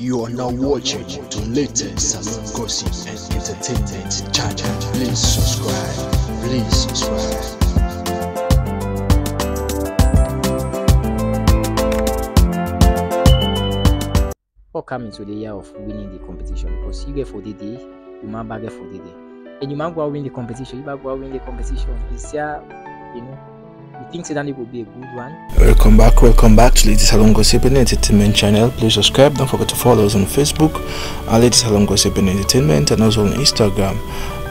You are now watching the latest salon gossip and entertainment channel. Please subscribe. Please subscribe. all come into the year of winning the competition because you get for the day, you man bag for the day. And you man go win the competition, you man go win the competition. It's yeah, you know, you think that it will be a good one. Welcome back, welcome back to Ladies Salon Gossip and Entertainment channel. Please subscribe, don't forget to follow us on Facebook, our Ladies Salon Gossip and Entertainment, and also on Instagram,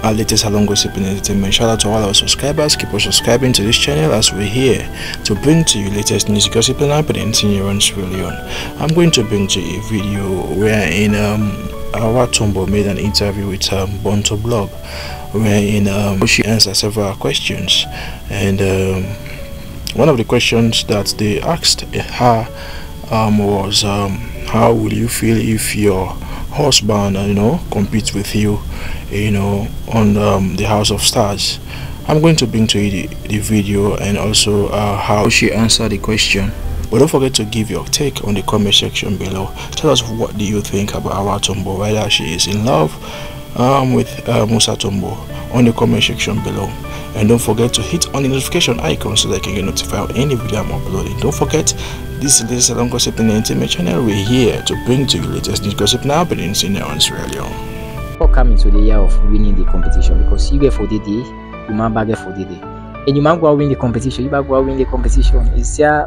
our Ladies Salon Gossip and Entertainment. Shout out to all our subscribers, keep on subscribing to this channel as we're here to bring to you latest news, gossip, and happenings in your own Sierra. I'm going to bring to you a video wherein um, Hawa Tombo made an interview with um, Bonto Blog, wherein um, she answered several questions and um, one of the questions that they asked her um, was um, how will you feel if your husband you know competes with you you know on um, the house of stars? I'm going to bring to you the, the video and also uh, how she answered the question. But don't forget to give your take on the comment section below. Tell us what do you think about Hawa tombo whether she is in love um, with uh, musa tombo on the comment section below and don't forget to hit on the notification icon so that you can get notified of any video I'm uploading. Don't forget, this is the Salon Gossip and Entertainment channel. We're here to bring to you latest news gossip and happenings in your Sierra Leone. All come into the year of winning the competition because you get for the day, you man bag for the day. And you man go out win the competition, you man go out win the competition. It's yeah,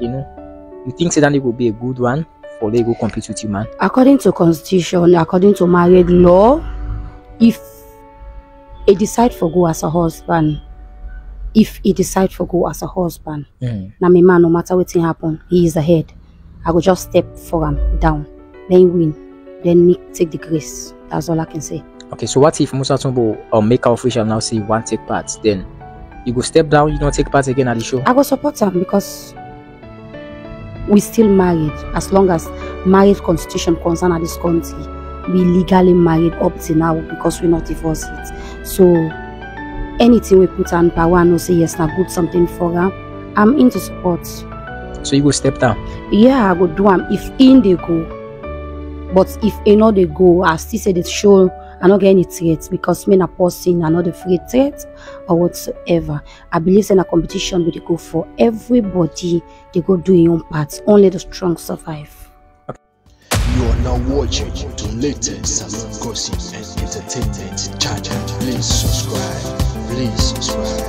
you know, you think so that it will be a good one for they go compete with you, man. according to constitution according to married law if he decide for go as a husband if he decide for go as a husband Mm. na me man no matter wetin happen he is ahead i go just step for him down then win then take the grace that's all i can say Okay, so what if Musa Tombo or make her official now say want take part? Then you go step down, you don't take part again at the show. i go support him because we still married as long as marriage constitution concern at this country we legally married up to now because we're not divorced it. So anything we put on power and say yes na good something for her, i'm into support. So you go step down. yeah i go do am. If in they go but if e no dey go i still say the show I not get any threat because me na person i no dey fear threat or whatsoever. I believe in a competition we dey go for. Everybody they go do your own part. Only the strong survive. You are now watching the latest salon gossip and entertainment channel. Please subscribe. Please subscribe.